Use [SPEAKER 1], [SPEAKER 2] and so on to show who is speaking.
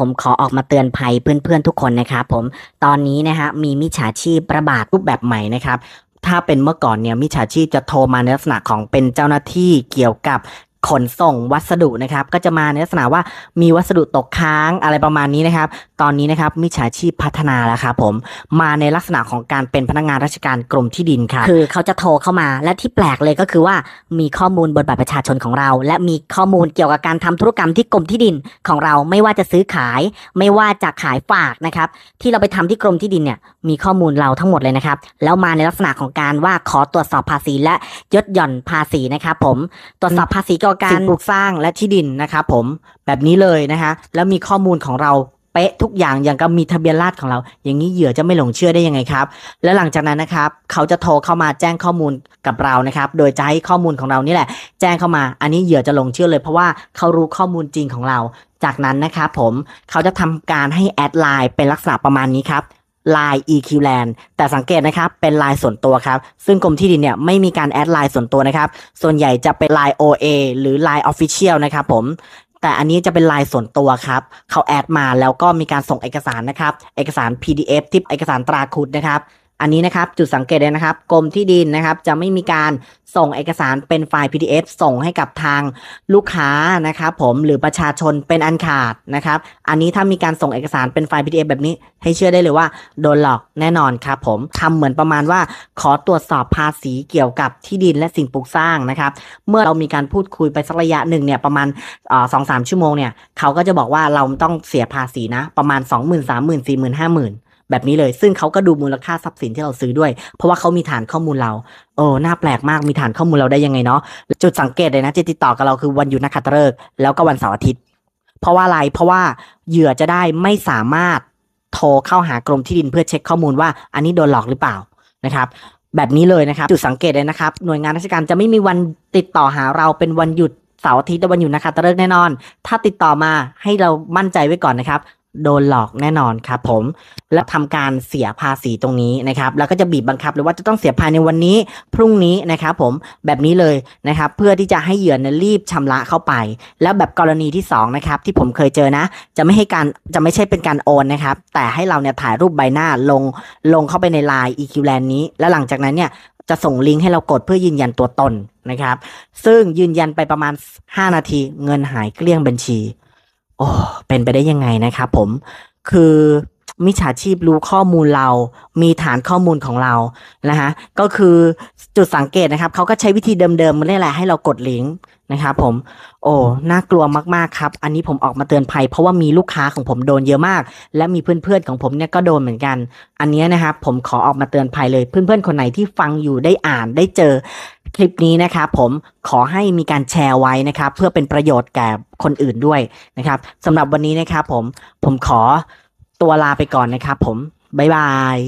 [SPEAKER 1] ผมขอออกมาเตือนภัยเพื่อนๆทุกคนนะครับผมตอนนี้นะฮะมีมิจฉาชีพระบาดรูปแบบใหม่นะครับถ้าเป็นเมื่อก่อนเนี่ยมิจฉาชีพจะโทรมาในลักษณะของเป็นเจ้าหน้าที่เกี่ยวกับ ขนส่งวัสดุนะครับ ก็จะมาในลักษณะว่ามีวัสดุตกค้างอะไรประมาณนี้นะครับ ตอนนี้นะครับมิจฉาชีพพัฒนาแล้วครับผมมาในลักษณะของการเป็นพนักงานราชการกรมที่ดินครับคือเขาจะโทรเข้ามาและที่แปลกเลยก็คือว่ามีข้อมูลบนบัตรประชาชนของเรา และมีข้อมูลเกี่ยวกับการทำธุรกรรมที่กรมที่ดินของเราไม่ว่าจะซื้อขาย ไม่ว่าจะขายฝากนะครับ ที่เราไปทำที่กรมที่ดินเนี่ยมีข้อมูลเราทั้งหมดเลยนะครับแล้วมาในลักษณะของการว่าขอตรวจสอบภาษีและยดหย่อนภาษีนะครับผมตรวจสอบภาษีกี่ยวกับการปลูกสร้างและที่ดินนะครับผมแบบนี้เลยนะคะแล้วมีข้อมูลของเราเป๊ะทุกอย่างอย่างกับมีทะเบียนราษฎรของเรา อย่างนี้เหยื่อจะไม่หลงเชื่อได้ยังไงครับ และหลังจากนั้นนะครับ เขาจะโทรเข้ามาแจ้งข้อมูลกับเรานะครับ โดยจะให้ข้อมูลของเรานี่แหละ แจ้งเข้ามา อันนี้เหยื่อจะหลงเชื่อเลยเพราะว่าเขารู้ข้อมูลจริงของเรา จากนั้นนะครับผมเขาจะทำการให้แอดไลน์เป็นลักษณะประมาณนี้ครับ ลาย EQ Land แต่สังเกตนะครับเป็นลายส่วนตัวครับ ซึ่งกรมที่ดินเนี่ยไม่มีการแอดลายส่วนตัวนะครับ ส่วนใหญ่จะเป็นลาย OA หรือลาย Official นะครับผมแต่อันนี้จะเป็นลายส่วนตัวครับเขาแอดมาแล้วก็มีการส่งเอกสารนะครับ เอกสาร PDF ที่เอกสารตราคุดนะครับ อันนี้นะครับจุดสังเกตเลยนะครับกรมที่ดินนะครับจะไม่มีการส่งเอกสารเป็นไฟล์ PDF ส่งให้กับทางลูกค้านะครับผมหรือประชาชนเป็นอันขาดนะครับ อันนี้ถ้ามีการส่งเอกสารเป็นไฟล์ PDF แบบนี้ ให้เชื่อได้เลยว่าโดนหลอกแน่นอนครับผมทำเหมือนประมาณว่า ขอตรวจสอบภาษีเกี่ยวกับที่ดินและสิ่งปลูกสร้างนะครับ เมื่อเรามีการพูดคุยไปสักระยะหนึ่งเนี่ยประมาณสองสามชั่วโมงเนี่ยเขาก็จะบอกว่าเราต้องเสียภาษีนะประมาณ 2 0 0 0 0 0 3 0 0 0 0 4 0 0 0 0 5 0,000 แบบนี้เลย ซึ่งเขาก็ดูมูลค่าทรัพย์สินที่เราซื้อด้วย เพราะว่าเขามีฐานข้อมูลเราโอ้น่าแปลกมากมีฐานข้อมูลเราได้ยังไงเนาะจุดสังเกตเลยนะจะติดต่อกับเราคือวันหยุดนักขัตฤกษ์แล้วก็วันเสาร์อาทิตย์ เพราะว่าอะไรเพราะว่าเหยื่อจะได้ไม่สามารถโทรเข้าหากรมที่ดินเพื่อเช็คข้อมูลว่า อันนี้โดนหลอกหรือเปล่านะครับแบบนี้เลยนะครับ จุดสังเกตเลยนะครับ หน่วยงานราชการจะไม่มีวันติดต่อหาเราเป็นวันหยุดเสาร์อาทิตย์และวันหยุดนักขัตฤกษ์แน่นอน ถ้าติดต่อมาให้เรามั่นใจไว้ก่อนนะครับ โดนหลอกแน่นอนครับผม และทำการเสียภาษีตรงนี้นะครับ แล้วก็จะบีบบังคับเลยว่าจะต้องเสียภายในวันนี้พรุ่งนี้นะครับผมแบบนี้เลยนะครับ เพื่อที่จะให้เหยื่อเนี่ยรีบชำระเข้าไป แล้วแบบกรณีที่สองนะครับที่ผมเคยเจอนะ จะไม่ให้การจะไม่ใช่เป็นการโอนนะครับ แต่ให้เราเนี่ยถ่ายรูปใบหน้าลงลงเข้าไปในไลน์ EQ Land นี้ แล้วหลังจากนั้นเนี่ยจะส่งลิงก์ให้เรากดเพื่อยืนยันตัวตนนะครับ ซึ่งยืนยันไปประมาณ 5 นาทีเงินหายเกลี้ยงบัญชี โอ้เป็นไปได้ยังไงนะครับผมคือ มิจฉาชีพรู้ข้อมูลเรา มีฐานข้อมูลของเรานะฮะก็คือจุดสังเกตนะครับเขาก็ใช้วิธีเดิมๆมันเรียกอะไรให้เรากดลิงก์นะครับผมโอ้น่ากลัวมากๆครับ อันนี้ผมออกมาเตือนภัย เพราะว่ามีลูกค้าของผมโดนเยอะมาก และมีเพื่อนๆของผมเนี่ยก็โดนเหมือนกัน อันเนี้ยนะครับผมขอออกมาเตือนภัยเลยเพื่อนๆคนไหนที่ฟังอยู่ได้อ่านได้เจอคลิปนี้นะครับผมขอให้มีการแชร์ไว้นะครับ เพื่อเป็นประโยชน์แก่คนอื่นด้วยนะครับสำหรับวันนี้นะครับผมผมขอ ตัวลาไปก่อนนะครับผม บ๊ายบาย